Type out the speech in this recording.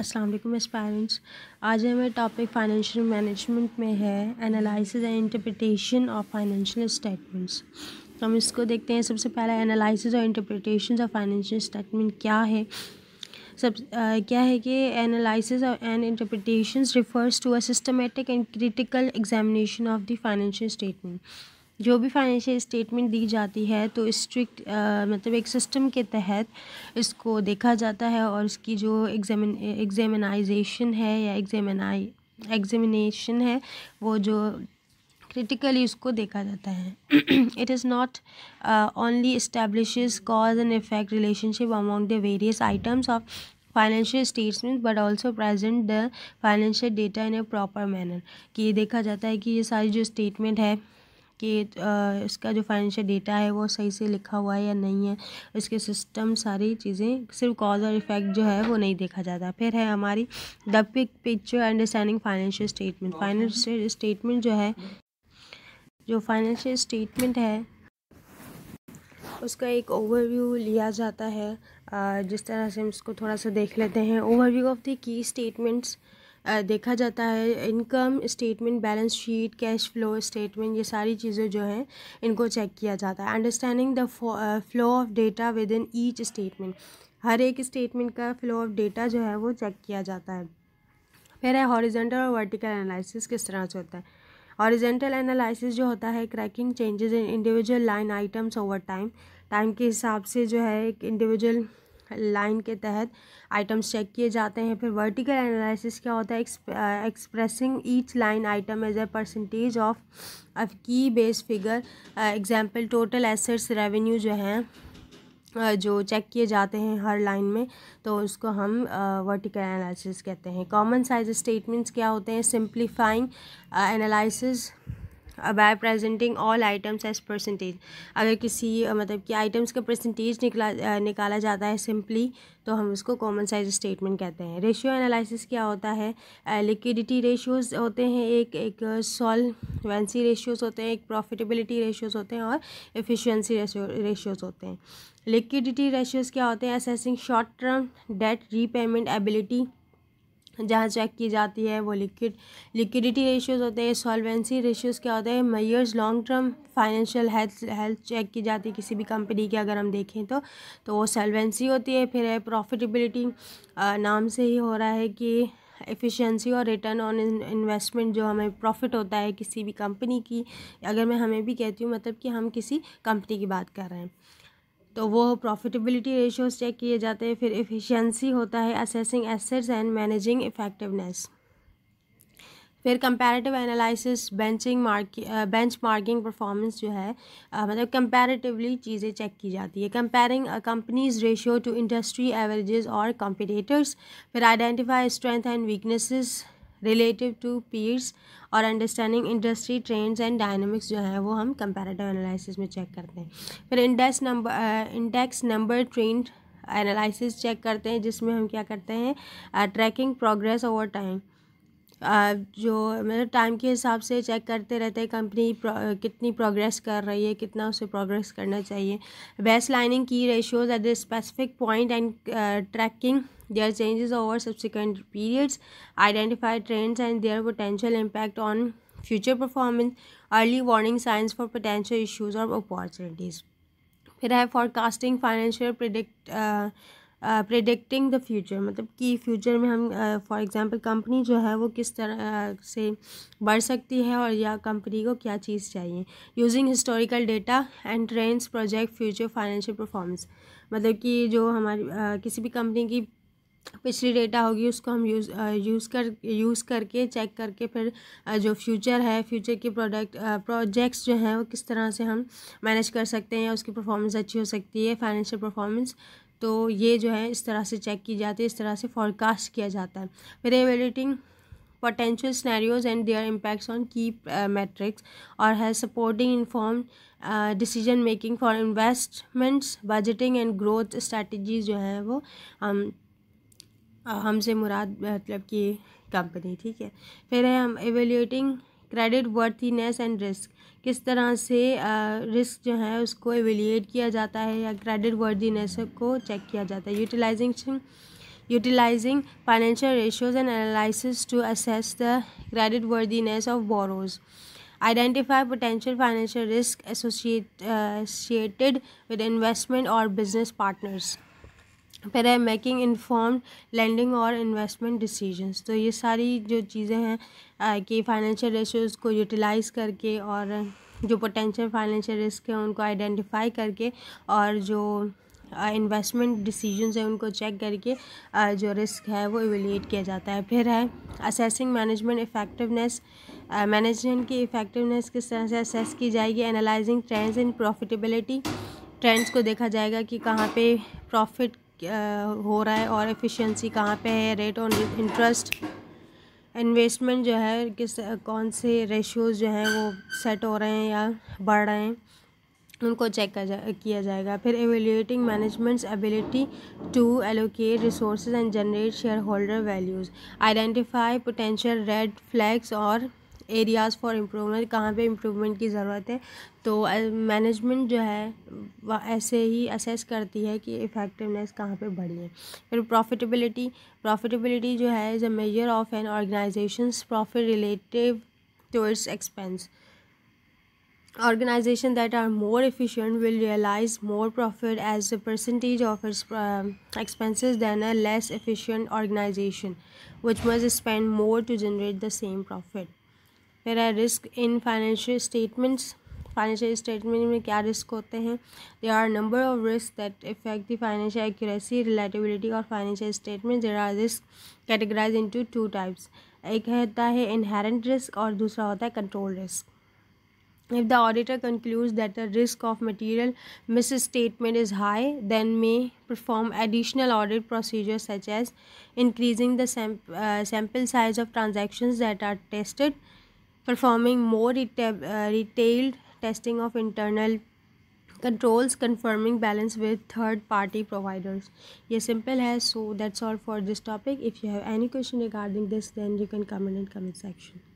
अस्सलाम वालेकुम एस्पायरेंट्स आज हमें टॉपिक फाइनेंशियल मैनेजमेंट में है analysis and interpretation of financial statements तो हम इसको देखते हैं सबसे पहला एनालिसिस और इंटरप्रिटेशन ऑफ़ फाइनेंशियल स्टेटमेंट क्या है? सब आ, क्या है कि analysis and interpretation refers to a systematic and critical examination of the financial statement जो भी फाइनेंशियल स्टेटमेंट दी जाती है तो स्ट्रिक्ट मतलब एक सिस्टम के तहत इसको देखा जाता है और इसकी जो एग्जामिन एग्जामिनाइजेशन है या एग्जामिनाई एग्जामिनेशन है, वो जो क्रिटिकली उसको देखा जाता है। It is not only establish cause and effect relationship among the various items of financial statement but also present the financial data in a proper manner कि ये देखा जाता है कि ये सारी जो स्टेटमेंट है कि इसका जो फाइनेंशियल डेटा है वो सही से लिखा हुआ है या नहीं है, इसके सिस्टम सारी चीज़ें, सिर्फ़ कॉज और इफ़ेक्ट जो है वो नहीं देखा जाता। फिर है हमारी the pick picture understanding financial statement financial statement जो है, जो फाइनेंशियल स्टेटमेंट है, उसका एक ओवरव्यू लिया जाता है। जिस तरह से हम इसको थोड़ा सा देख लेते हैं। Overview of the key statements देखा जाता है। Income statement, balance sheet, cash flow statement, ये सारी चीज़ें जो हैं, इनको चेक किया जाता है। Understanding the flow of data within each statement. हर एक स्टेटमेंट का फ्लो ऑफ़ डेटा जो है, वो चेक किया जाता है। फिर है हॉरिजेंटल और वर्टिकल एनालिसिस, किस तरह से होता है? हॉरिजेंटल एनालिसिस जो होता है, tracking changes in individual line items over time. Time के हिसाब से जो है, एक इंडिविजुअल लाइन के तहत आइटम्स चेक किए जाते हैं। फिर वर्टिकल एनालिसिस क्या होता है? Expressing each line item as a percentage of of key base figure example total assets revenue जो हैं जो चेक किए जाते हैं हर लाइन में तो उसको हम वर्टिकल एनालिसिस कहते हैं। कॉमन साइज़ स्टेटमेंट्स क्या होते हैं? Simplifying analysis by presenting all items as percentage अगर किसी मतलब कि आइटम्स का परसेंटेज निकला निकाला जाता है सिंपली तो हम उसको कॉमन साइज़ स्टेटमेंट कहते हैं। रेशियो एनालिसिस क्या होता है? लिक्विडिटी रेशियोज होते हैं, एक एक सॉल्वेंसी रेशियोज होते हैं, एक प्रॉफिटेबिलिटी रेशियोज होते हैं और एफिशिएंसी रेशियोज होते हैं। लिक्विडिटी रेशियोज क्या होते हैं? Assessing short term debt repayment ability जहाँ चेक की जाती है, वो लिक्विड लिक्विडिटी रेशियोज़ होते हैं सॉल्वेंसी रेशियोज़ क्या होते हैं measures long term financial health health check की जाती है किसी भी कंपनी की अगर हम देखें तो तो वो सॉल्वेंसी होती है, फिर है प्रॉफिटेबिलिटी नाम से ही हो रहा है कि एफिशिएंसी और रिटर्न ऑन इन्वेस्टमेंट जो हमें प्रॉफिट होता है किसी भी कंपनी की, अगर मैं हमें भी कहती हूँ मतलब कि हम किसी कंपनी की बात कर रहे हैं। तो वो प्रॉफिटेबिलिटी रेशियोज चेक किए जाते हैं फिर एफिशिएंसी होता है assessing assets and managing effectiveness फिर comparative analysis benching mark benchmarking performance जो है uh, मतलब कंपैरेटिवली चीज़ें चेक की जाती है। Comparing companies ratio to industry averages और कंपिटेटर्स फिर identify strength and weaknesses relative to peers और understanding industry trends and dynamics जो है वो हम कंपेरेटिव एनालिसिस में चेक करते हैं। फिर index number index number trend analysis check करते हैं, जिसमें हम क्या करते हैं ट्रैकिंग प्रोग्रेस ओवर टाइम जो मतलब टाइम के हिसाब से चेक करते रहते हैं कंपनी कितनी प्रोग्रेस कर रही है, कितना उसे प्रोग्रेस करना चाहिए। Baselining key ratios at the specific point and tracking their changes over subsequent periods identify trends and their potential impact on future performance early warning signs for potential issues और opportunities फिर है forecasting financial predict predicting the future मतलब कि future में हम for example company जो है वो किस तरह uh, से बढ़ सकती है और या कंपनी को क्या चीज़ चाहिए। Using historical data and trends project future financial performance मतलब कि जो हमारी uh, किसी भी कंपनी की पिछली डेटा होगी उसको हम यूज़ यूज़ कर यूज़ करके चेक करके फिर जो फ्यूचर है फ्यूचर के प्रोडक्ट प्रोजेक्ट्स जो हैं वो किस तरह से हम मैनेज कर सकते हैं या उसकी परफॉर्मेंस अच्छी हो सकती है फाइनेंशियल परफॉर्मेंस तो ये जो है इस तरह से चेक की जाती है, इस तरह से फॉरकास्ट किया जाता है। फिर evaluating potential scenarios and their impacts on key metrics और has supporting inform decision making for investments budgeting and growth strategies जो है वो हम हमसे मुराद मतलब की कंपनी ठीक है। फिर है हम evaluating credit worthiness and risk किस तरह से रिस्क जो है उसको एवेलिएट किया जाता है या क्रेडिट वर्थीनेस को चेक किया जाता है? Utilisation utilising financial ratios and analysis to assess the creditworthiness of borrowers identify potential financial risk associated with investment और बिज़नेस पार्टनर्स फिर है मेकिंग इन्फॉर्म लैंडिंग और इन्वेस्टमेंट डिसीजंस तो ये सारी जो चीज़ें हैं कि फाइनेंशियल रेशियोज़ को यूटिलाइज़ करके और जो पोटेंशियल फाइनेंशियल रिस्क है उनको आइडेंटिफाई करके और जो इन्वेस्टमेंट डिसीजंस है उनको चेक करके जो रिस्क है वो इवेलिएट किया जाता है। फिर है असेसिंग मैनेजमेंट इफ़ेक्टिवनेस मैनेजमेंट की इफ़ेक्टिवनेस किस तरह से असेस की जाएगी analysing trends in profitability trends को देखा जाएगा कि कहाँ पे प्रॉफिट हो रहा है और एफिशिएंसी कहाँ पे है रेट ऑन इंटरेस्ट इन्वेस्टमेंट जो है, किस, कौन से रेशियोज़ जो हैं वो सेट हो रहे हैं या बढ़ रहे हैं, उनको चेक जा, किया जाएगा। फिर evaluating management's ability to allocate resource and generate shareholder values identify potential red flags और एरियाज़ फॉर इम्प्रूवमेंट कहाँ पे इम्प्रूवमेंट की ज़रूरत है। तो मैनेजमेंट जो है, वह ऐसे ही असेस करती है कि इफ़ेक्टिवनेस कहाँ पे बढ़ी है। फिर प्रॉफिटेबिलिटी प्रॉफिटेबिलिटी जो है is a measure of an organisation profit relative its expense organisation that are more efficient will realise more profit as a percentage of its expenses than a less efficient organisation which must spend more to generate the same profit फिर है risk in financial statements financial statement में क्या risk होते हैं? They are number of risk that effect the financial accuracy reliability और financial statement there are risk categorise into two types एक होता है इनहेरेंट रिस्क और दूसरा होता है control risk if the auditor concludes that the risk of material misstatement is high then may perform additional audit procedure such as increasing sample size of transaction that are tested performing more uh, detailed testing of internal controls confirming balance with third party providers. ये simple है so that's all for this topic. If you have any question regarding this then you can comment in comment section